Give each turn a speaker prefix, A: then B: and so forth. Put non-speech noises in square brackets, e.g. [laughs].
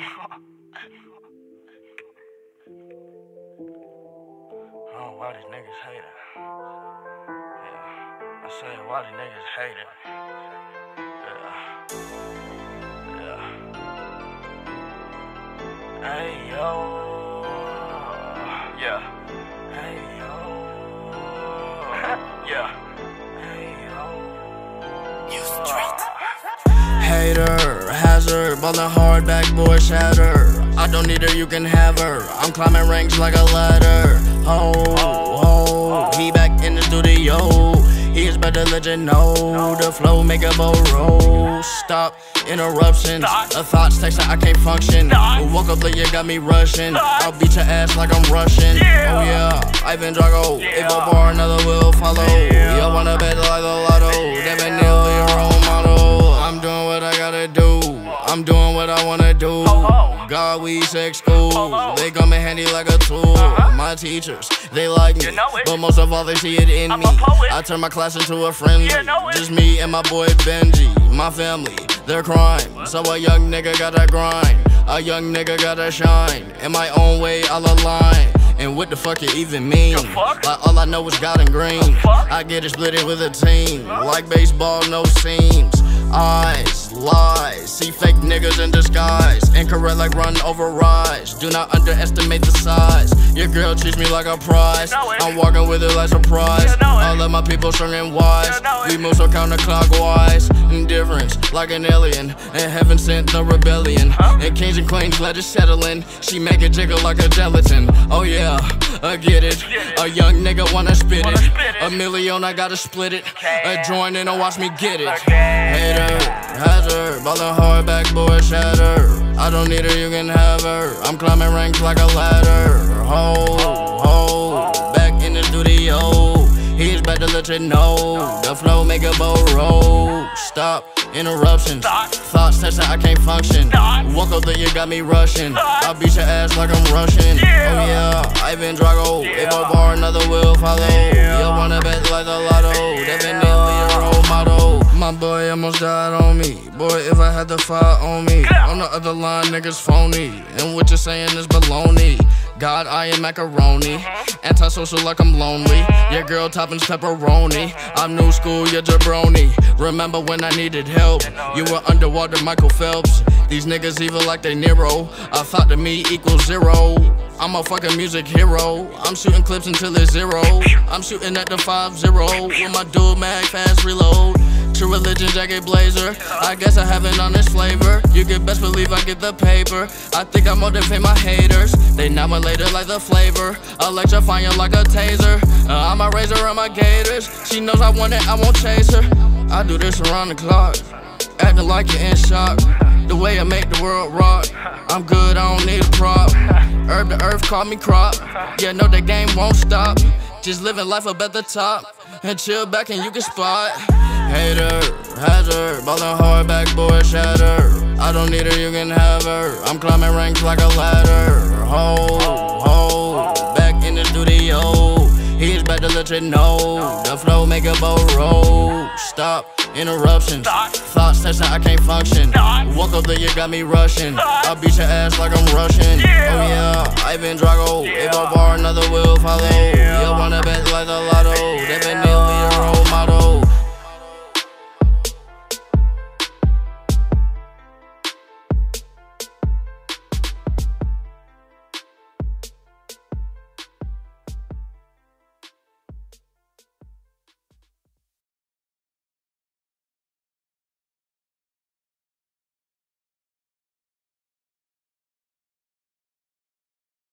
A: Oh, why these niggas hate it? Yeah. I said, why these niggas hate it? Yeah. Yeah. Hey, yo. Yeah. Hey, yo. [laughs] yeah. Hazard, ballin' hard, backboard shatter. I don't need her, you can have her. I'm climbing ranks like a ladder. Ho, ho, he back in the studio. He is better, you know. The flow make a bow roll. Stop interruptions. A thoughts text I can't function. Woke up late, you got me rushing. I'll beat your ass like I'm Russian. Oh yeah, Ivan Drago. If a bar, another will follow. You wanna bet like the God, we sex school. They come in handy like a tool. My teachers, they like me. But most of all, they see it in me. I turn my class into a friendly. Just me and my boy Benji. My family, they're crime. So a young nigga gotta grind. A young nigga gotta shine. In my own way, I'll align. And what the fuck it even mean? Like all I know is God and green. I get it split it with a team. Like baseball, no seams. Eyes, lies, see fake niggas in disguise. Incorrect like run over rise. Do not underestimate the size. Your girl treats me like a prize. I'm walking with it like surprise. All of my people strong and wise. We move so counterclockwise. Indifference like an alien. And heaven sent the rebellion. And kings and queens let it settle in. She make it jiggle like a gelatin. Oh yeah, I get it. A young nigga wanna spit it. A million, I gotta split it. A join in and watch me get it. Hazard, ballin' hard, backboard shatter. I don't need her, you can have her. I'm climbing ranks like a ladder. Ho, ho, back in the studio. He's better let you know. The flow make a bow roll. Stop interruptions. Thoughts text I can't function. Walk up there, you got me rushing. I'll beat your ass like I'm Russian. Oh yeah, Ivan Drago. If a bar, another will follow. You wanna bet like the lotto. Neal, your role model. My boy almost died on. Boy, if I had the fire on me. On the other line, niggas phony. And what you're saying is baloney. God, I am macaroni. Antisocial like I'm lonely. Your girl toppings pepperoni. I'm new school, you're jabroni. Remember when I needed help? You were underwater, Michael Phelps. These niggas evil like they Nero. I thought to me equals zero. I'm a fucking music hero. I'm shooting clips until it's zero. I'm shooting at the 5 0 with my dual mag fast reload. True religion, jacket blazer. I guess I have an honest flavor. You can best believe I get the paper. I think I motivate my haters. They now and like the flavor. Electrifying you like a taser. Uh, I'm a razor, I'm a gators. She knows I want it, I won't chase her. I do this around the clock. Acting like you're in shock. The way I make the world rock. I'm good, I don't need a prop. Herb the earth, call me crop. Yeah, no, the game won't stop. Just living life up at the top. And chill back and you can spot. Hater, hazard, ballin' hard, backboard shatter. I don't need her, you can have her. I'm climbing ranks like a ladder. Ho, ho, back in the studio. He's back to let you know. The flow make a bow roll. Stop interruptions. Thoughts text I can't function. Walk up there, you got me rushing. I'll beat your ass like I'm Russian. Oh yeah, Ivan Drago. If a bar, another will follow. You wanna bet like the lotto. Devin Neal,